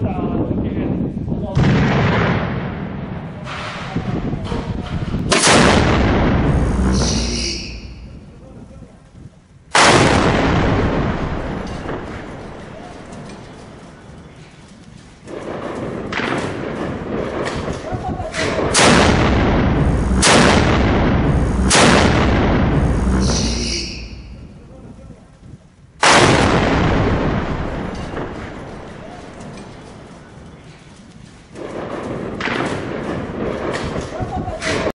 Chúng.